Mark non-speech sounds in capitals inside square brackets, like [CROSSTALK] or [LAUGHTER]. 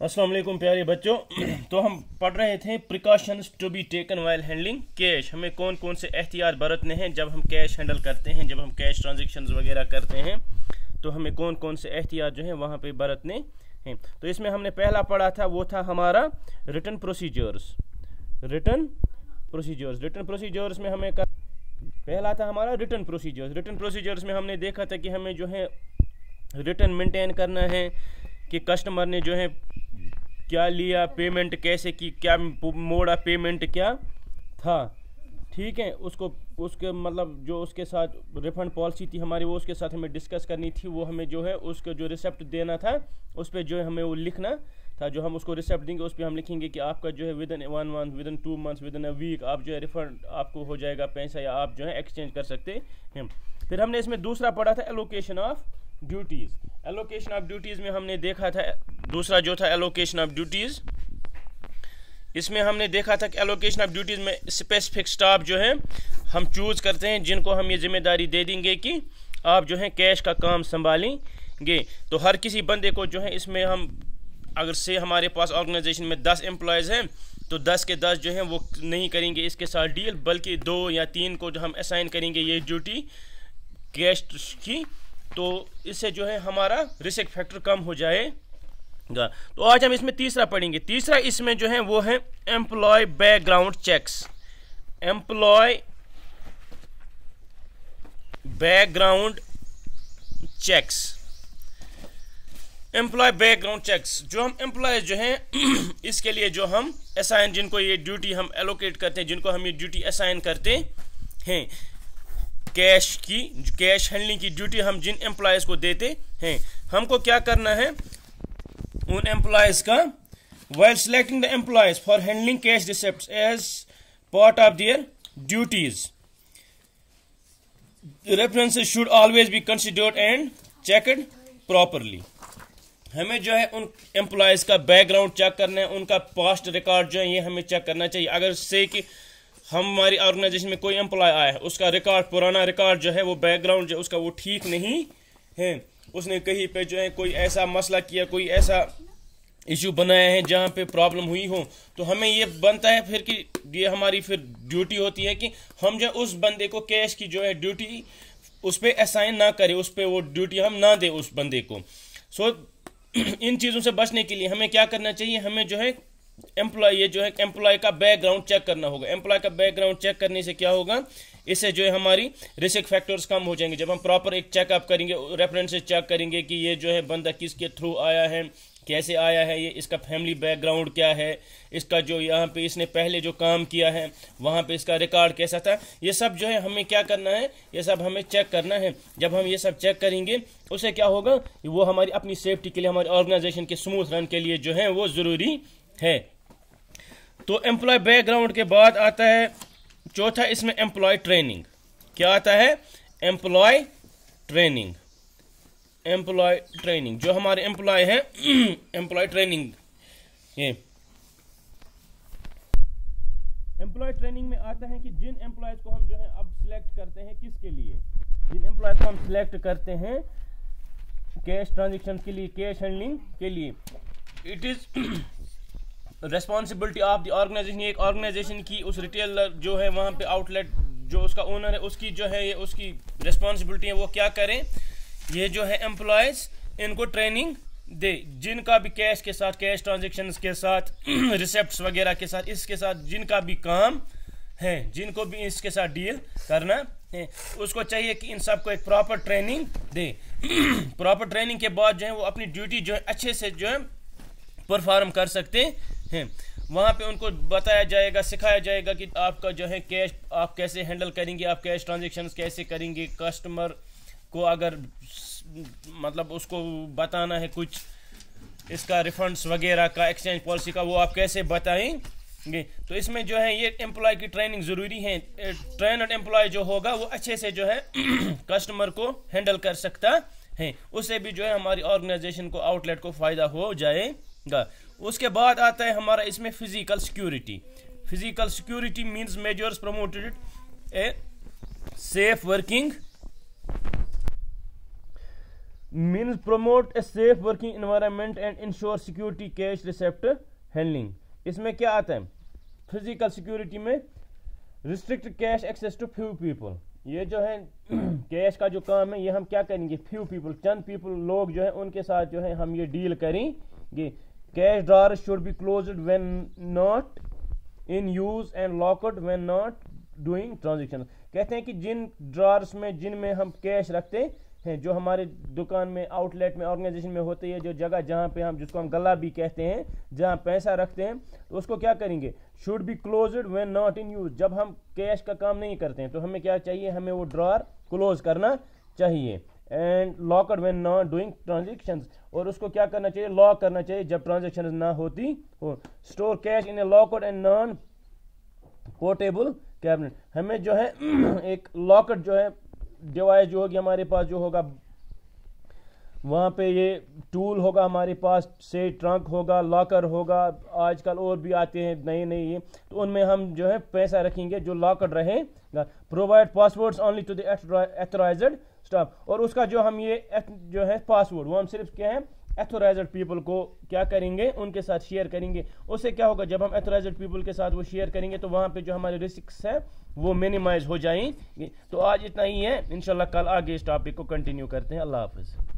वालेकुम प्यारे बच्चों। [CLEARS THROAT] तो हम पढ़ रहे थे precautions to be taken while handling cash हमें कौन कौन से एहतियात बरतने हैं जब हम कैश हैंडल करते हैं, जब हम कैश ट्रांजेक्शन वगैरह करते हैं? तो हमें कौन कौन से एहतियात जो हैं वहाँ पे बरतने हैं। तो इसमें हमने पहला पढ़ा था, वो था हमारा return procedures return procedures return procedures में हमें कर... पहला था हमारा रिटर्न प्रोसीजर्स रिटर्न प्रोसीजर्स में हमने देखा था कि हमें जो है रिटर्न मेंटेन करना है कि कस्टमर ने जो है, क्या लिया पेमेंट कैसे की, क्या मोड़ा पेमेंट क्या था? ठीक है, उसको, उसके मतलब जो उसके साथ रिफंड पॉलिसी थी हमारी, वो उसके साथ हमें डिस्कस करनी थी, वो हमें जो है, उसको जो रिसेप्ट देना था, उस पर जो है हमें वो लिखना था, जो हम उसको रिसेप्ट देंगे, उस पर हम लिखेंगे कि आपका जो है within one month within two months within a week आप जो है रिफंड आपको हो जाएगा पैसा या आप जो है एक्सचेंज कर सकते हैं। फिर हमने इसमें दूसरा पढ़ा था allocation of duties allocation of duties में हमने देखा था, दूसरा जो था एलोकेशन ऑफ़ ड्यूटीज़ इसमें हमने देखा था कि एलोकेशन ऑफ़ ड्यूटीज़ में स्पेसिफिक स्टाफ जो है, हम चूज़ करते हैं, जिनको हम ये ज़िम्मेदारी दे देंगे कि आप जो है कैश का काम संभालेंगे। तो हर किसी बंदे को जो है, इसमें हम, अगर से हमारे पास ऑर्गेनाइजेशन में दस एम्प्लॉयज़ हैं तो दस के दस जो हैं, वो नहीं करेंगे इसके साथ डील बल्कि दो या तीन को जो हम असाइन करेंगे ये ड्यूटी कैश की तो इससे जो है हमारा रिस्क फैक्टर कम हो जाएगा। तो आज हम इसमें तीसरा पढ़ेंगे। तीसरा इसमें जो है वो है employee background checks employee background checks employee background checks जो हम एम्प्लॉयज़ जो हैं, [CLEARS THROAT] इसके लिए जो हम असाइन जिनको ये ड्यूटी हम एलोकेट करते हैं, जिनको हम ये ड्यूटी असाइन करते हैं कैश की कैश हैंडलिंग की ड्यूटी हम जिन एम्प्लॉयज़ को देते हैं, हमको क्या करना है? उन एम्प्लॉयज़ का while selecting the employees for handling cash receipt as part of their duties references should always be considered and checked properly हमें जो है उन एम्प्लॉयज़ का बैकग्राउंड चेक करना है, उनका पास्ट रिकॉर्ड जो है, ये हमें चेक करना चाहिए। अगर से कि हमारी ऑर्गेनाइजेशन में कोई एम्प्लॉय आया है उसका रिकॉर्ड पुराना रिकॉर्ड जो है वो बैकग्राउंड जो उसका वो ठीक नहीं है। उसने कहीं पे जो है कोई ऐसा मसला किया कोई ऐसा इशू बनाया है जहाँ पे प्रॉब्लम हुई हो तो हमें ये बनता है फिर कि ये हमारी फिर ड्यूटी होती है कि हम जो उस बंदे को कैश की जो है ड्यूटी उस पर असाइन ना करें उस पर वो ड्यूटी हम ना दें उस बंदे को। सो so, [CLEARS THROAT] इन चीज़ों से बचने के लिए हमें क्या करना चाहिए? हमें जो है एम्प्लॉय जो है एम्प्लॉय का बैकग्राउंड चेक करना होगा। एम्प्लॉय का बैकग्राउंड चेक करने से क्या होगा? इससे जो है हमारी रिस्क फैक्टर्स कम हो जाएँगे। जब हम प्रॉपर एक चेकअप करेंगे रेफरेंसेज चेक करेंगे कि ये जो है बंदा किसके थ्रू आया है, कैसे आया है, ये इसका फैमिली बैकग्राउंड क्या है, इसका जो यहाँ पे इसने पहले जो काम किया है, वहाँ पे इसका रिकॉर्ड कैसा था, ये सब जो है हमें क्या करना है, ये सब हमें चेक करना है। जब हम ये सब चेक करेंगे उससे क्या होगा? वो हमारी अपनी सेफ्टी के लिए, हमारे ऑर्गेनाइजेशन के स्मूथ रन के लिए जो है, वो ज़रूरी है। तो एम्प्लॉय बैकग्राउंड के बाद आता है चौथा, इसमें एम्प्लॉय ट्रेनिंग क्या आता है? एम्प्लॉय ट्रेनिंग एम्प्लॉय ट्रेनिंग जो हमारे एम्प्लॉय हैं [CLEARS THROAT] एम्प्लॉय ट्रेनिंग ये। एम्प्लॉय ट्रेनिंग में आता है कि जिन एम्प्लॉयज़ को हम जो है अब सिलेक्ट करते हैं किसके लिए? जिन एम्प्लॉयज़ को हम सिलेक्ट करते हैं कैश ट्रांजेक्शन के लिए कैश हैंडलिंग के लिए। It is [CLEARS THROAT] responsibility of the organization एक ऑर्गेनाइजेशन की उस रिटेलर जो है वहाँ पे आउटलेट जो उसका ओनर है, उसकी जो है ये उसकी रिस्पॉन्सिबिलिटी है, वो क्या करें? ये जो है एम्प्लॉयज़ इनको ट्रेनिंग दे, जिनका भी कैश के साथ कैश ट्रांजेक्शन के साथ [CLEARS THROAT] रिसेप्ट वगैरह के साथ, इसके साथ जिनका भी काम है, जिनको भी इसके साथ डील करना है, उसको चाहिए कि इन सबको एक प्रॉपर ट्रेनिंग दे। [CLEARS THROAT] प्रॉपर ट्रेनिंग के बाद जो है वो अपनी ड्यूटी जो है अच्छे से जो है परफॉर्म कर सकते हैं। वहाँ पे उनको बताया जाएगा, सिखाया जाएगा कि आपका जो है कैश आप कैसे हैंडल करेंगे, आप कैश ट्रांजेक्शन कैसे करेंगे कस्टमर को अगर मतलब उसको बताना है कुछ, इसका रिफंड्स वगैरह का एक्सचेंज पॉलिसी का, वो आप कैसे बताएँगे? तो इसमें जो है ये एम्प्लॉय की ट्रेनिंग ज़रूरी है। ट्रेनड एम्प्लॉय जो होगा, वो अच्छे से जो है [CLEARS THROAT] कस्टमर को हैंडल कर सकता है। उससे भी जो है हमारी ऑर्गेनाइजेशन को आउटलेट को फ़ायदा हो जाएगा। उसके बाद आता है हमारा इसमें physical security physical security means measures promoted a safe working means promote a safe working environment and ensure security cash receipt handling इसमें क्या आता है? फ़िज़िकल सिक्योरिटी में restrict cash access to few people ये जो है [CLEARS THROAT] कैश का जो काम है, ये हम क्या करेंगे? फ्यू पीपल चंद पीपल लोग जो है, उनके साथ जो है, हम ये डील करेंगे। Cash drawer should be close when not in use and locked when not doing transaction कहते हैं कि जिन ड्रॉर्स में, जिन में हम कैश रखते हैं, जो हमारे दुकान में आउटलेट में ऑर्गेनाइजेशन में होती है, जो जगह जहाँ पे हम, जिसको हम गला भी कहते हैं, जहाँ पैसा रखते हैं तो उसको क्या करेंगे? Should be close when not in use जब हम कैश का काम नहीं करते हैं तो हमें क्या चाहिए? हमें वो ड्रॉर क्लोज करना चाहिए। And locked when not doing transaction और उसको क्या करना चाहिए? लॉक करना चाहिए जब ट्रांजेक्शन ना होती हो। Store cash in a locked and non portable cabinet हमें जो है, [CLEARS THROAT] एक लॉकड जो है डिवाइस जो होगी हमारे पास, जो होगा, वहाँ पे ये टूल होगा हमारे पास से ट्रंक होगा लॉकर होगा, आजकल और भी आते हैं नए नए ये। तो उनमें हम जो है पैसा रखेंगे जो लॉकर रहेगा। Provide passwords only to the authorized staff और उसका जो हम ये जो है पासवर्ड वो हम सिर्फ़ क्या है? एथोराइज पीपल को क्या करेंगे? उनके साथ शेयर करेंगे। उससे क्या होगा? जब हम एथोराइज पीपल के साथ वो शेयर करेंगे तो वहाँ पे जो हमारे रिस्क है, वो मिनिमाइज हो जाएँगे। तो आज इतना ही है। इनशाला कल आगे इस टॉपिक को कंटिन्यू करते हैं। अल्लाह हाफिज़।